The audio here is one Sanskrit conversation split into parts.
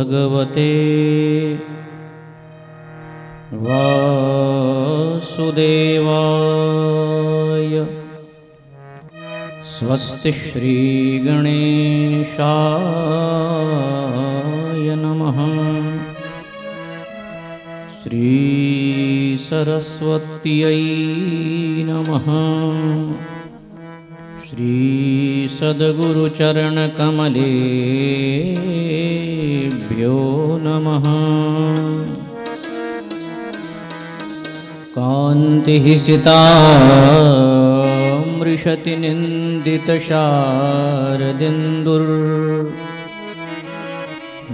भगवते वासुदेवाय। स्वस्ति श्रीगणेशा श्रीसरस्वत्यै नमः। श्रीसद्गुरुचरणकमलेभ्यो नमः। कान्तिः सितामृशति निन्दितशारदिन्दुर्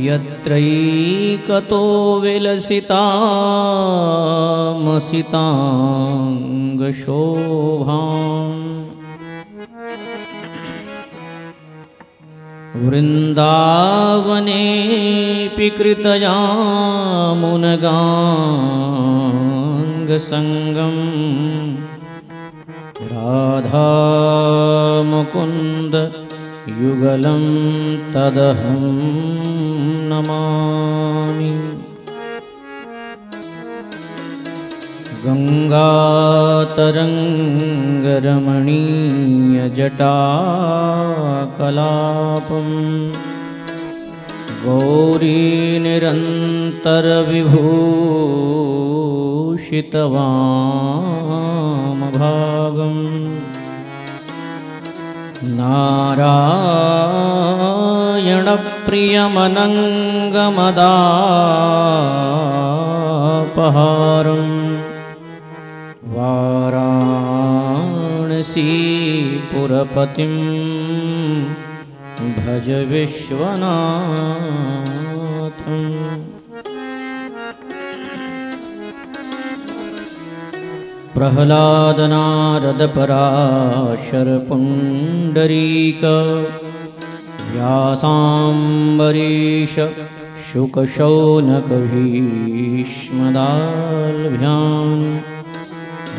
यत्रैकतो विलसितामसिताङ्गशोभाम् वृन्दावनेऽपि कृतयामुनगाङ्गसङ्गम्। राधामुकुन्द युगलं तदहं नमामि गङ्गातरङ्गरमणीयजटाकलापम्। गौरीनिरन्तरविभूषितवामभागम् नारायणप्रियमनङ्गमदापहारम् वाराणसीपुरपतिं भज विश्वनाथम्। प्रह्लादनारदपराशरपुण्डरीक व्यासाम्बरीश शुकशौनकभीष्मदाल्भ्याम्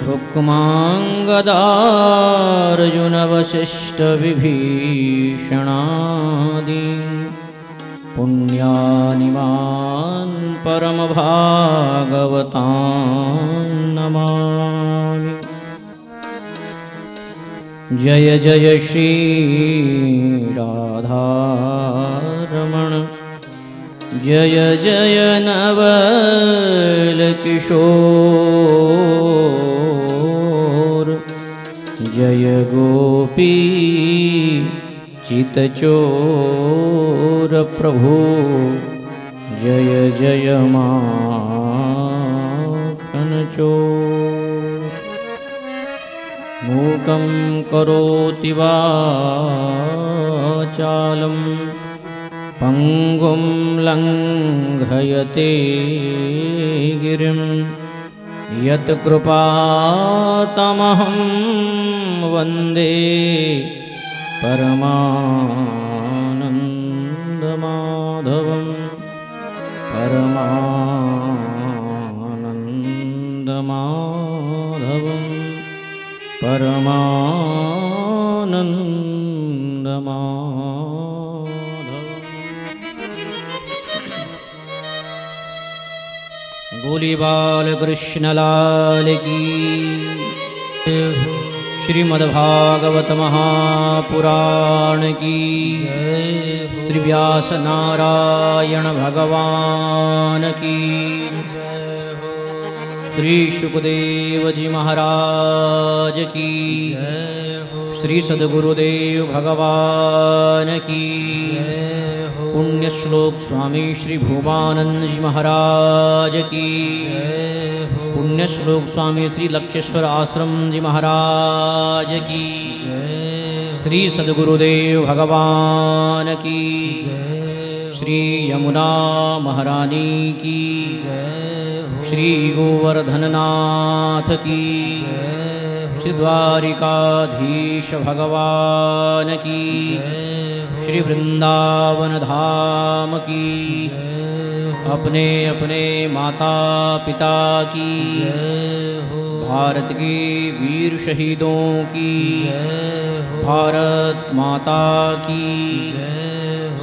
रुक्माङ्गदार्जुनवसिष्ठविभीषणादि पुण्यानिमान् परमभागवतान् नमामि जय जय श्रीराधारमण जय जय नवलकिशोर जय गोपी चितचोर प्रभु। जय जय माखनचोर मूकं करोति वाचालं पङ्गुं लङ्घयते गिरिं यत्कृपातमहं वन्दे परमानन्दमाधवं परमानन्दमाधवम्। परमानन्दमाधवम्। बोली श्रीमद्भागवत महापुराण की। श्री व्यास नारायण भगवान की। श्री सुखदेव जी महाराज की। श्री सद्गुरुदेव भगवान की। पुण्य श्लोक स्वामी श्री भूमानंद जी महाराज की। पुण्य श्लोक स्वामी श्री लक्षेश्वर आश्रम जी महाराज की। श्री सद्गुरुदेव भगवान की। श्री यमुना महारानी की। श्री गोवर्धननाथ की। श्री द्वारिकाधीश भगवान की श्री वृंदावन धाम की। अपने अपने माता पिता की भारत के वीर शहीदों की। भारत माता की।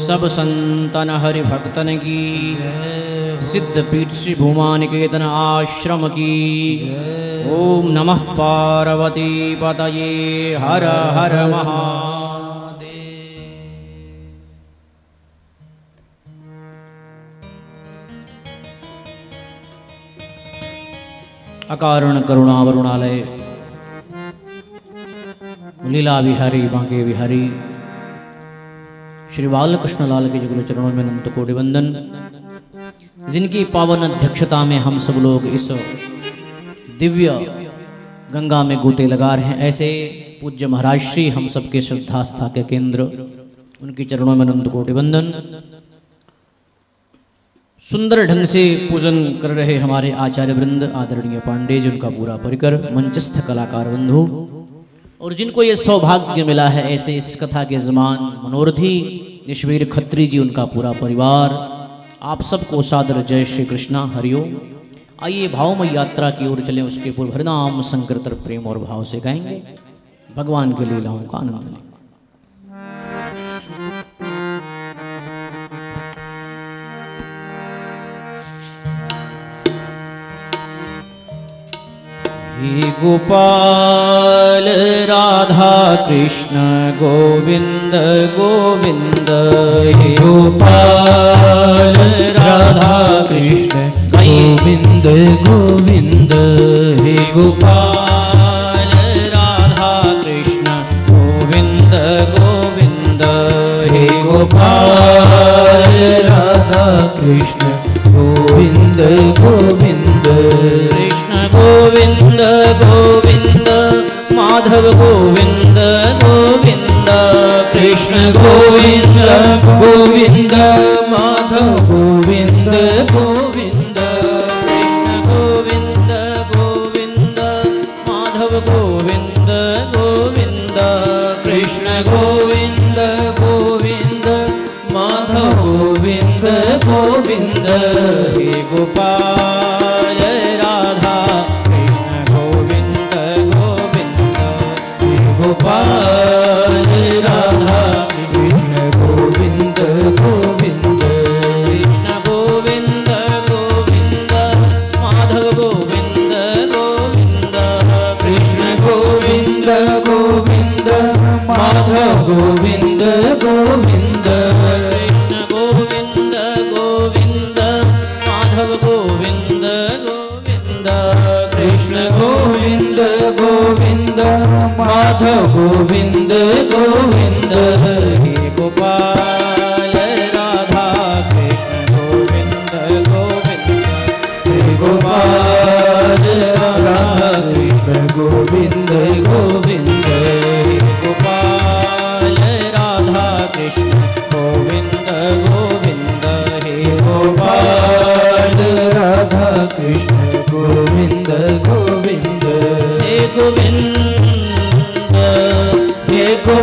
सब संतन हरि भक्तन की। सिद्ध पीठ श्री भूमानिकेतन आश्रम की। ओम नमः पार्वती पतये हर हर महा अकारण करुणा वरुणालय लीला विहारी, बांके बिहारी श्री बालकृष्ण लाल के जुगल चरणों में अनंत कोटि वंदन। जिनकी पावन अध्यक्षता में हम सब लोग इस दिव्य गंगा में गोते लगा रहे हैं, ऐसे पूज्य महाराज श्री हम सबके श्रद्धास्था के केंद्र, उनके चरणों में अनंत कोटि वंदन। सुंदर ढंग से पूजन कर रहे हमारे आचार्य वृंद, आदरणीय पांडे जी, उनका पूरा परिकर, मंचस्थ कलाकार बंधु। और जिनको ये सौभाग्य मिला है, ऐसे इस कथा के जमान मनोरथी, यशवीर खत्री जी, उनका पूरा परिवार, आप सबको सादर जय श्री कृष्णा हरिओम आइए भावमय यात्रा की ओर चलें, उसके पूर्व हरिनाम संकर्तर प्रेम और भाव से गाएँगे। भगवान की लीलाओं का आनंद लें। हे गोपाल राधा कृष्ण गोविंद गोविंद हे गोपाल राधा कृष्ण गोविंद गोविंद हे गोपाल राधा कृष्ण गोविंद गोविंद हे गोपाल राधा कृष्ण गोविंद गोविंद कृष्ण गोविंद गोविंद माधव गोविंद गोविंद कृष्ण गोविंद गोविंद माधव गोविंद गोविंद कृष्ण गोविंद गोविंद माधव गोविंद गोविंद कृष्ण गोविंद गोविंद माधव गोविंद हे गोपाल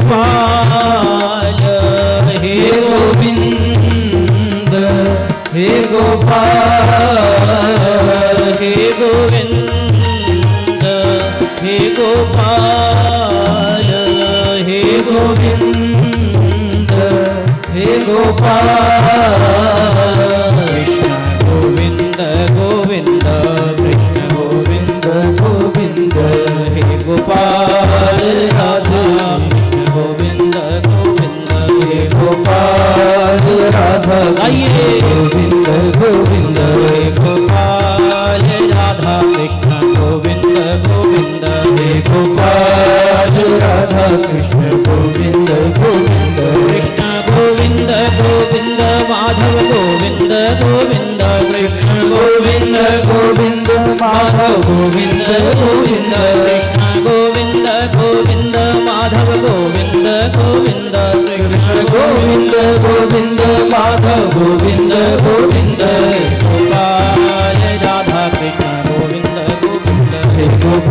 गोपाल। हे गोविंद। हे गोपाल। हे गोविंद। हे गोपाल। हे गोविंद। हे गोपाल। कृष्ण गोविंद गोविंद। कृष्ण गोविंद गोविंद। आइए। गोविंद गोविंद हे गोपाल राधा कृष्ण गोविंद गोविंद हे गोपाल राधा कृष्ण गोविंद गोविंद। कृष्ण गोविंद गोविंद माधव गोविंद गोविंद कृष्ण गोविंद गोविंद माधव गोविंद गोविंद।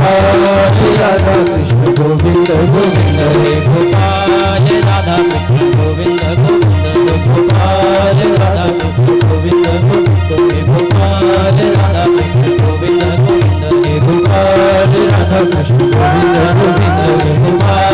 गोपाल राधा कृष्ण गोविंद गोविंद रे गोपाल राधा कृष्ण गोविंद गोविंद रे गोपाल राधा कृष्ण गोविंद गोविंद रे गोपाल राधा कृष्ण गोविंद गोविंद रे गोपाल राधा कृष्ण गोविंद गोविंद रे गोपाल